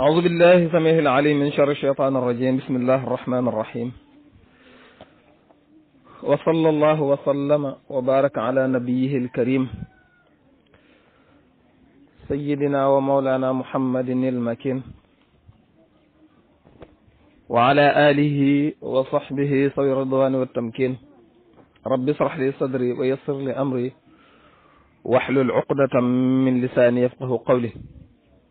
أعوذ بالله سميه العليم من شر الشيطان الرجيم بسم الله الرحمن الرحيم وصلى الله وسلم وبارك على نبيه الكريم سيدنا ومولانا محمد المكين وعلى آله وصحبه صبي الرضوان والتمكين رب اشرح لي صدري ويسر لي أمري واحلل عقدة من لساني يفقه قولي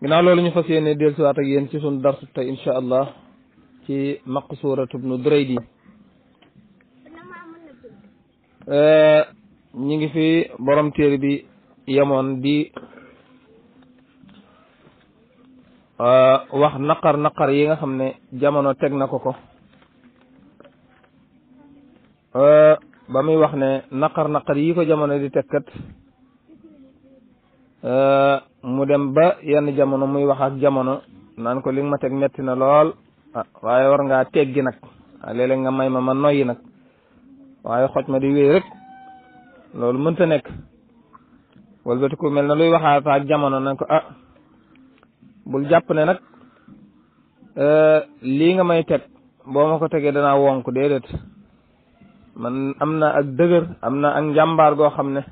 ginnaaw loolu ñu fas yéene dellusiwaat ak yéen ci sunu darsu tey incha allah ci maqsurat ibnu duraydi ñi ngi fi borom téere bi yemoon di wax naqar naqar yi nga xam ne jamono teg na ko ko ba muy wax ne naqar naqar yi ko jamono di teg kat euh, mu dem ba yenn jamono muy wax ak jamono naan ko li ma teg metti na lool ah waaye war ngaa teggi nag ah, léeg nga may ma ma noyyi nag waaye xoj ma di wéy rek loolu mënta nekk walbati ku mel na luy waxaata ak jamono nag ko ah bul jàpp ne nag euh, lii nga may teg boo ma ko tegee danaa wonk déedéet man am na ak dëgër am na ak njàmbaar goo xam ne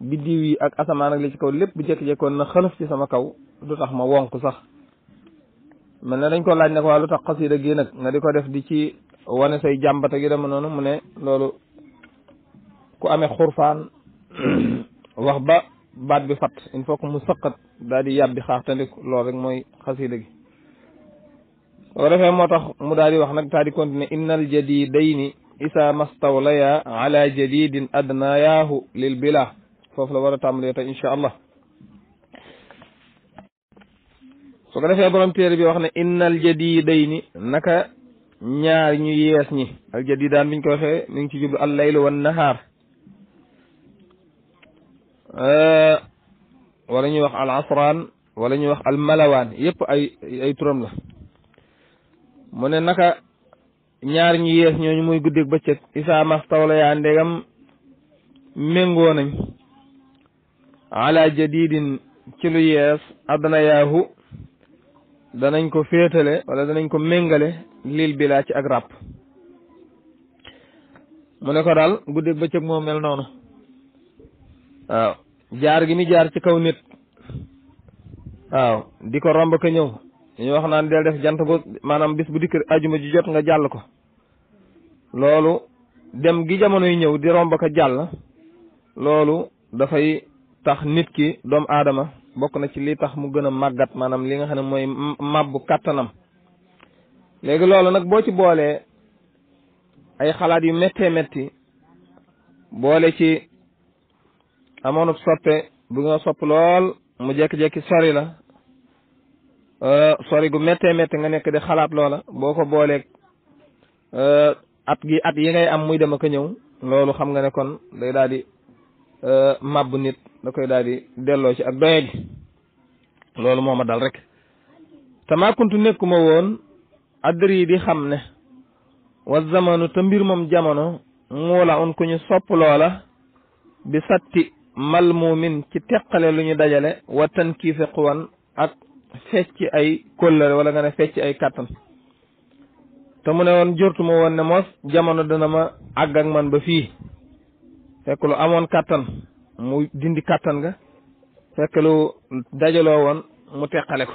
biddiw yi ak asamaan ak li ci kaw lépp bu jékki-jékkoon na xëlëf ci sama kaw du tax ma wonk sax mel na dañ ko laaj ne ko waa lu tax xasida gi nag nga di ko def di ci wane say jàmbata gi dama noonu mu ne loolu ku amee xurfaan wax ba baat bi fat il faut que mu sëqat daal di yàbbi xaaxtandik loolu rek mooy xasida gi su ko defee moo tax mu daal di wax nag taa di continuer inna al jadidayni isa mastawlaya ala jadidin adnayaahu lil bila foofu la war a tàmbalee tey incha allah su ko defee borom téere bi wax ne inna al jadidayni naka ñaar ñu yees ñi al jadidaan biñ ko waxee mi ngi ci jublu al laylu wan nahaar wala ñuy wax al asraan wala ñuy wax al malawaan yépp ay ay turam la mu ne naka ñaar ñu yees ñooñu muy guddeeg bëccëg isaa mastawla yaa ndegam méngoo nañ ala jadidin ci lu yees addana yaahu danañ ko féetale wala danañ ko méngale lil bilaa ci ak ràpp mu ne ko daal guddeeg bëccëg moo mel noonu waaw jaar gi mi jaar ci kaw nit waaw di ko romb ko ñëw ñu wax naan del def jant bu maanaam bis bu dikk ajuma ji jot nga jàll ko loolu dem gi jamono yi ñëw di romb ko jàll loolu dafay tax nit ki doomu aadama bokk na ci li tax mu gën a màggat maanaam li nga xam ne mooy màbbu kàttanam léegi loolu nag boo ci boolee ay xalaat yu méttee métti boole ci amoonub soppe bu nga sopp lool mu jekki-jekki sori la euh, sori gu méttee métti nga nekk di xalaat loola boo ko booleeg euh, at gi at yi ngay am muy dem ak a ñëw loolu xam nga ne kon day daal di euh, màbb nit da koy daal di delloo ci ak doye ji loolu moo ma dal rek te maa kuntu nekkuma woon adri di xam ne wa zamanu te mbir moom jamono muula un ku ñu sopp loola bi satti malmumin ci teqale lu ñu dajale wa tankiife quwan ak fecc ay kóllëre wala nga ne fecc ay kàttan te mu ne woon jortu ma woon ne moos jamono dana ma àgg ak man ba fii fekk lu amoon kàttan mu dindi kàttan nga fekk lu dajaloo woon mu teqale ko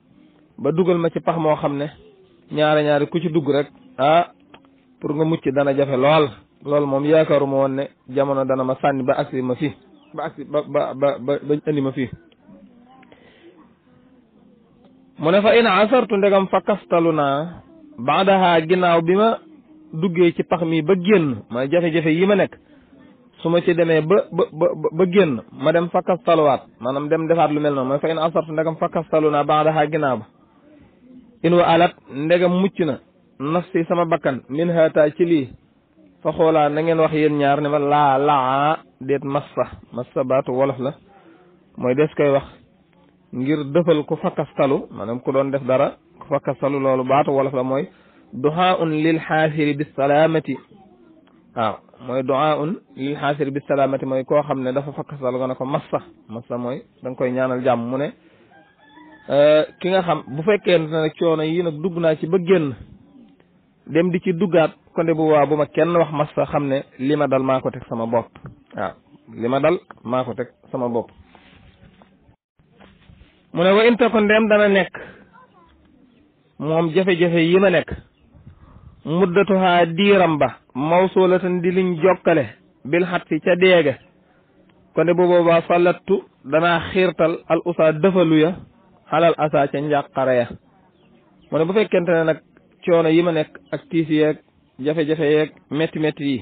ba dugal ma ci pax moo xam ne ñaari ñaari ku ci dugg rek ah pour nga mucc dana jafe lool loolu moom yaakaaruma woon ne jamono dana ma sànni ba agsi ma fii ba agsi ba ba ba ba indi ma fii mu ne fa in asartu ndegam fa kastalu naa baadaha ginnaaw bi ma duggee ci pax mi ba génn ma jafe-jafe yi ma nekk su ma ci demee ba ba ba ba génn ma dem fakkas taluwaat maanaam dem defaat lu mel noonu mooy fa in asartu ndegam fakkas talu naa baax daxaa ginnaaw ba in wa alat ndegam mucc na nafsi sama bakkan min haata ci lii fa xoolaa na ngeen wax yéen ñaar ne ma laa laa déet massa massa baatu wolof la mooy des koy wax ngir dëfal ku fakkastalu maanaam ku doon def dara ku fakkastalu loolu baatu wolof la mooy duhaa un lil xaasiri bi salaamati waaw mooy duhaa un lil xaasiri bi salaamati mooy koo xam ne dafa fakkastalu nga ne ko massa massa mooy da nga koy ñaanal jàmm mu ne ki nga xam bu fekkee ne nag coono yi nag dugg naa ci ba génn dem di ci duggaat ko de bu waa bu ma kenn wax mas sa xam ne li ma dal maa ko teg sama bopp waaw li ma dal maa ko teg sama bopp mu ne wa in takun ndem dana nekk moom jafe-jafe yi ma nekk muddatuhaa diiram ba mawsulatan di liñ jokkale bil xat fi ca deege ko de bu boobaa salattu danaa xiirtal al usa dëfalu ya xalal asa ca njàqare ya mu ne bu fekkente ne nag coono yi ma nekk ak tiis yeeg jafe-jafe yeeg metti metti yi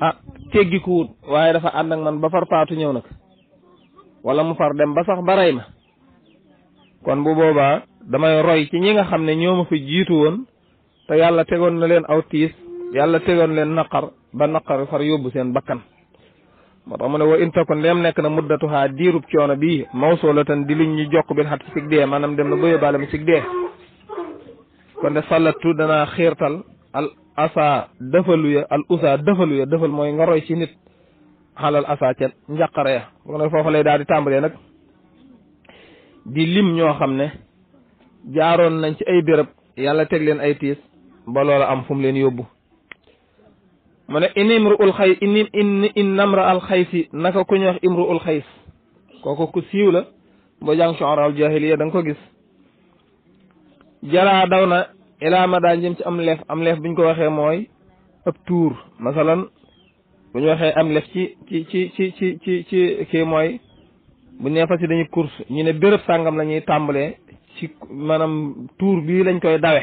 ah teggi ko wut waaye dafa ànd ak man ba far faatu ñëw nag wala mu far dem ba sax ba rey ma kon bu boobaa damay roy ci ñi nga xam ne ñoo ma fi jiitu woon te yàlla tegoon na leen aw tiis yàlla tegoon leen naqar ba naqar far yóbbu seen bakkan moo tax mu ne wa in takun dem nekk na muddatuhaa diirub coono bii mawsulatan di luñ ñu jokk bil xat sig dee maanaam dem na ba yóbbaale mu sig dee kon de salatu danaa xiirtal al asa dëfalu ya al usa dëfalu ya dëfal mooy nga roy ci nit xalal asa ca njàqare ya kon nag foofu lay daal di tàmbalee nag di lim ñoo xam ne jaaroon nañ ci ay béréb yàlla teg leen ay tiis ba loola am fu mu leen yóbbu mu ne in imru ul xay in in in namra al xaysi naka ku ñuy wax imru ul xays kooku ku siiw la boo jàng shu'ara al jahiliya da nga ko gis jaraa daw na ilaa ma daa jëm ci am leef am leef buñ ko waxee mooy ab tuur masalan bu ñu waxee am leef ci ci ci ci ci ci ci kii mooy bu nee fas yi dañuy course ñu ne béréb sàngam la ñuy tàmbalee ci maanaam tuur bii lañ koy dawe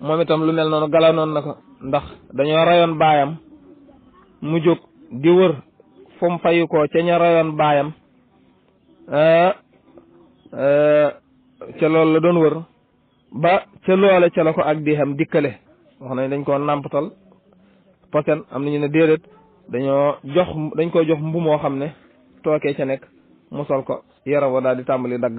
moom itam lu mel noonu galanoon na ko ndax dañoo rayoon baayam mu jóg di wër fu mu fayu ko ca ña rayoon baayam ah, ah, ca loolu la doon wër ba ca loole ca la ko ak di xam dikkale wax nañ dañ koo nàmpatal posen am nañu ne déedéet dañoo jox dañ ko jox mbu moo xam ne tookee ca nekk mu sol ko yaram wa daal di tàmbali dagg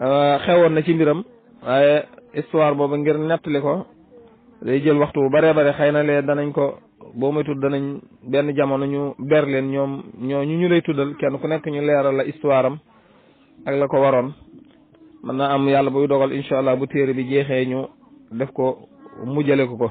euh, xewoon na ci mbiram waaye histoire boobu ngir nettali ko day jël waxtu bu baree bare xëy na lee danañ ko boo may tudd danañ benn jamono ñu ber leen ñoom ñoo ñu ñu lay tuddal kenn ku nekk ñu leeral la histoire am ak la ko waroon mën naa am yàlla buy dogal incha allah bu téere bi jeexee ñu def ko mujjale ko ko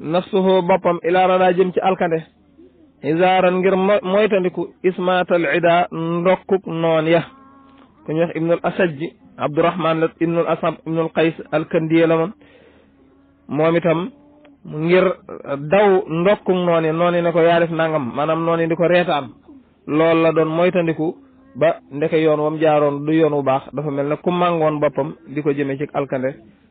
nafsuhu boppam ilaa radaa jëm ci alkande isaaran ngir moytandiku ismaatal ida ndokkuk noon ya ku ñu wax ibnul asaj abdurahman la ibnul asab ibnul qays alkandiye la moom moom itam ngir daw ndokkuk noon yi noon yi ne ko yaa def nangam maanaam noon yi di ko reetaan loolu la doon moytandiku ba ndeke yoon wam jaaroon du yoon wu baax dafa mel ne ku màngoon boppam di ko jëmee ci alkande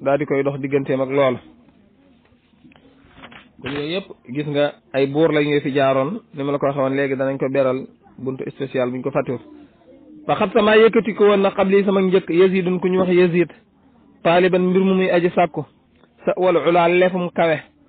daal di koy dox digganteem ak loola kon yooyu yëpp gis nga ay buur la ñuy fi jaaroon ni ma la ko waxee woon léegi danañ ko beral buntu spécial buñ ko fàttiwul fa xat sama yëkkati ko woon na xam lii sama njëkk yazidun ku ñu wax yazid taaliban mbir mu muy aji sàkku sa wal ulaa lefum kawe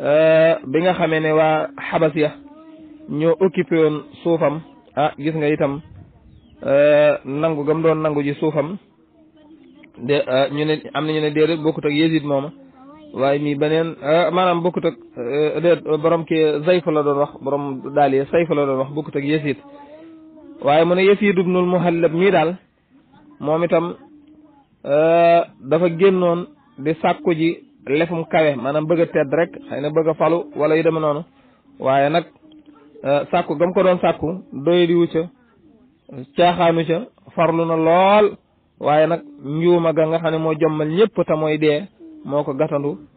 euh, bi nga xamee ne waa xabas ya ñoo occupé woon suufam ah gis nga itam euh, nangu gam doon nangu ji suufam de euh, ñu ne am na ñu ne déedéet bokkut ak Yezid mooma waaye mii beneen maanaam bokkut ak déet borom ki zayfa la doon wax borom daal yi sayfa la doon wax bokkut ak Yezid waaye mu ne Yezid ibnul Muhallab mii daal moom itam euh, dafa génnoon di sàkku ji lefum kawe maanaam bëgg a tedd rek xëy na bëgg a falu wala yu deme noonu waaye nag euh, sàkku gam ko doon sàkku doyadiwu ca caaxaanu ca farlu na lool waaye nag njuuma ga nga xam ne moo jommal ñëpp te mooy dee moo ko gatandu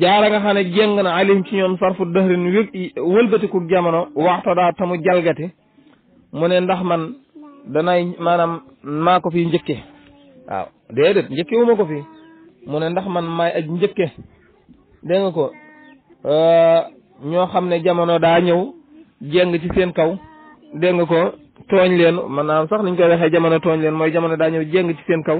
jaara nga xam ne jéng na alim ci ñoom sarfu dëxrin wég wëlbatiku jamono waxta daa tamu jalgati mu ne ndax man danay maanaam maa ko fi njëkke waaw déedéet njëkke wu ma ko fi mu ne ndax man maay aj njëkke dégg nga ko ñoo xam ne jamono daa ñëw jeng ci seen kaw dégg nga ko tooñ leen maanaam sax niñ koy waxee jamono tooñ leen mooy jamono daa ñëw jeng ci seen kaw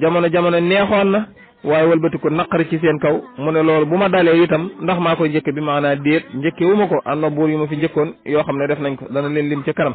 jamono jamono neexoon na waaye wëlbati ko naqari ci seen kaw mu ne loolu bu ma dalee itam ndax maa koy njëkk bi maanaa déet njëkke wu ma ko am na buur yu ma fi njëkkoon yoo xam ne def nañ ko dana leen lim ca kanam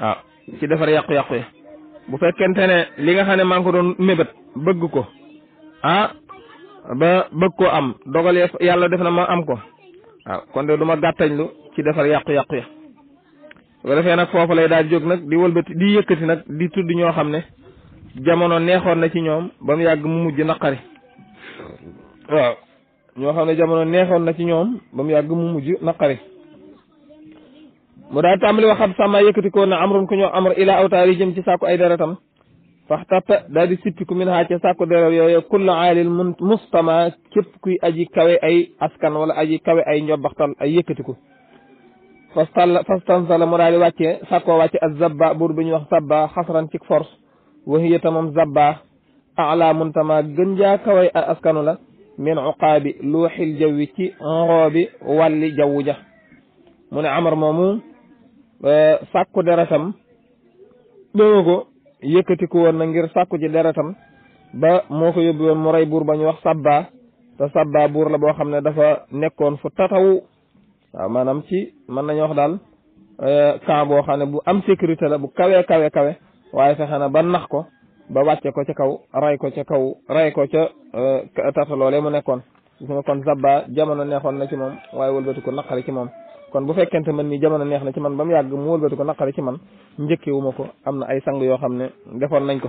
waaw ci defar yàqu-yàqu yi bu fekkente ne li nga xam ne maa ngi ko doon mébét bëgg ko ah ba bëgg koo am dogal yàlla def na ma am ko waaw kon de du ma gàttañlu ci defar yàqu-yàqu ya bu defee nag foofu lay daal jóg nag di wëlbati di yëkkati nag di tudd ñoo xam ne jamono neexoon na ci ñoom ba mu yàgg mu mujj naqari waaw ñoo xam ne jamono neexoon na ci ñoom ba mu yàgg mu mujj naqari mu daal tàmbali waxat sàmma yëkkati ko na amrun ku ñoo amr ila awtaar yi jëm ci sàkku ay deretam faxtata daal di sippiku min haa ca sàkku deret yooyu kulla aalil mun mustama képp kuy aji kawe ay askan wala aji kawe ay njobbaxtal ay yëkkatiku fastal fastansala mu daal di wàccee sàkkoo wàcce ak zabba buur bi ñuy wax zabba xasran ci force waxiya tamam zabba ala muntama gën jaa kaway a askanu la min uqaabi luuxil jawwi ci ngoobi wàlli jaww ja mu ne amar moomu sàkku deretam dégg ko yëkkati ko woon na ngir sàkku ci deretam ba moo ko yóbbu woon mu rey buur ba ñu wax sabba te sabba buur la boo xam ne dafa nekkoon fu tatawu waaw maanaam ci mën nañu wax daal euh, camp boo xam ne bu am sécurité la bu kawe kawe kawe waaye fexe na ba nax ko ba wàcce ko ca kaw ray ko ca kaw ray ko ca euh, tata loolee mu nekkoon gis nga kon zabba jamono neexoon na ci moom waaye wëlbati ko naqari ci moom kon bu fekkente man mi jamono neex na ci man ba mu yàgg mu wëlbati ko naqari ci man njëkkewuma ko am na ay sang yoo xam ne defoon nañ ko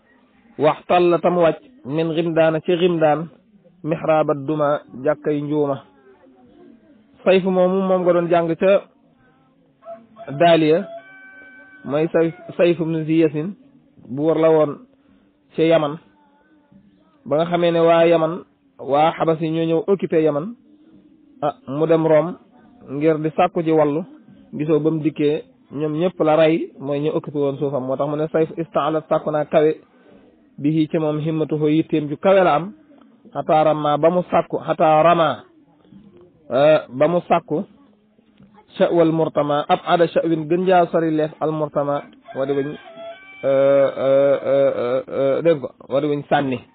waxtal la tam wàcc min rimdaana ci rimdaan mixraaba duma jàkkay njuuma sayfu moomu moom nga doon jàng ca daaliya mooy say sayfu ibnu ziyasin buur la woon ca yaman ba nga xamee ne waa yaman waa xabas yi ñoo ñëw occupé yaman ah mu dem Rome ngir di sàkku ji wàllu gisoo ba mu dikkee ñoom ñëpp la rey mooy ñu occupé woon suufam moo tax mu ne sayf istaalat sàkku naa kawe bi hii ci moom himmatu ko yitteem ju kawe la am xataa rama ba mu sàkku xataa rama ba mu sàkku shawal murtama ab ada shawin gën jaa sori leef al murtama wadi wañ dégg ko wadi wañ sànni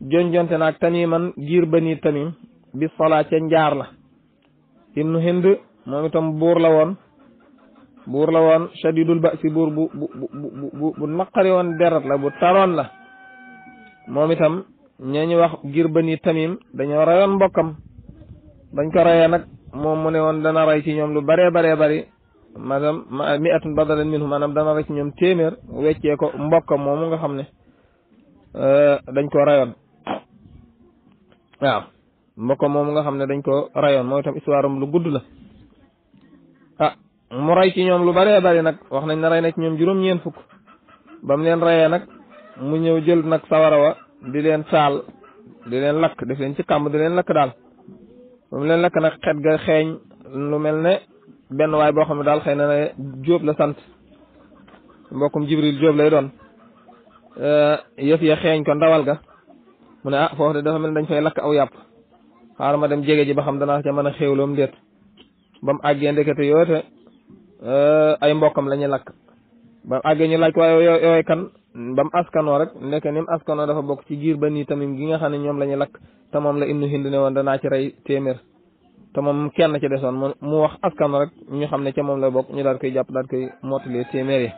jonjonte naag tamiman giir bani tamim bi sola ca njaar la ibnu hind moom itam buur la woon buur la woon shadidul ba si buur bu bu bu bu naqari woon deret la bu taroon la moom itam ñee ñu wax giir bani tamim dañoo rayoon mbokkam bañ ko rayee nag moom mu ne woon dana ray ci ñoom lu baree baree bari maanaam mi atun badalan minhu maanaam dana ray ci ñoom téeméer weccee ko mbokkam moomu nga xam ne euh, dañ ko rayoon waaw mbokk moom nga xam ne dañ ko rayoon mooy tam histoire am lu gudd la ah mu ray ci ñoom lu bëree bëri nag wax nañ ne ray na ci ñoom juróom-ñeent fukk ba mu leen rayee nag mu ñëw jël nag sawara wa di leen saal di leen lakk def leen ci kàmb di leen lakk daal ba mu leen lakk nag xet ga xeeñ lu mel ne benn waay boo xam ne daal xëy na ne Jóob la sant mbokkum Jibril Jóob lay doon yëf ya xeeñ ko ndawal ga mu ne ah foofu de dafa mel dañ fay lakk aw yàpp xaaral ma dem jege ji ba xam danaa ca mën a xéewloom déet ba mu àggee ndekete yoote ay mbokkam la ñuy lakk ba mu àggee ñu laaj ko waaye yooyu kan ba mu askanoo rek nekk ni mu askanoo dafa bokk ci giir ba nii tamit gi nga xam ne ñoom la ñuy lakk te moom la Ibnu Hind ne woon danaa ci rey téeméer te moom kenn ci desoon mu mu wax askan rek ñu xam ne ca moom la bokk ñu daal koy jàpp daal koy mottalee téeméer yi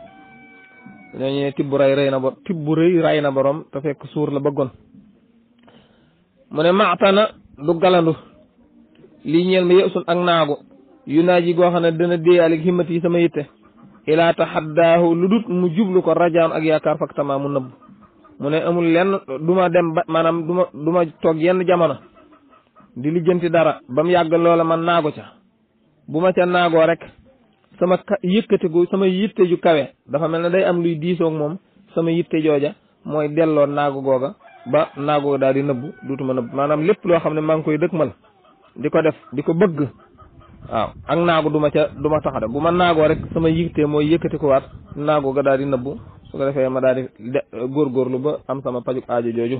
ñooñu ne tibb ray rey na bo tibb rëy ray na borom te fekk suur la bëggoon mu ne maatana du galandu lii ñeel ma yësun ak naagu yu naa ji goo xam ne dana déeyaale himmat yi sama yitte ilaa taxaddaahu lu dut mu jublu ko rajaan ak yaakaar fak tamaa mu nëbb mu ne amul lenn du ma dem ba maanaam du ma du ma toog yenn jamono di lijjanti dara ba mu yàgg loola man naagu ca bu ma ca naagoo rek sama yëkkatigu sama yitte ju kawe dafa mel ne day am luy diisoog moom sama yitte jooja mooy delloo naagu googa ba naagu daal di nëbbu duutuma nëbbu maanaam lépp loo xam ne maa ngi koy dëkkmal di ko def di ko bëgg waaw ak naagu duma ca du ma tax de bu ma naagoo rek sama yitte mooy yëkkati ko waat naagu ga daal di nëbbu su ko defee ma daal di góorgóorlu ba am sama pajuk aajo jooju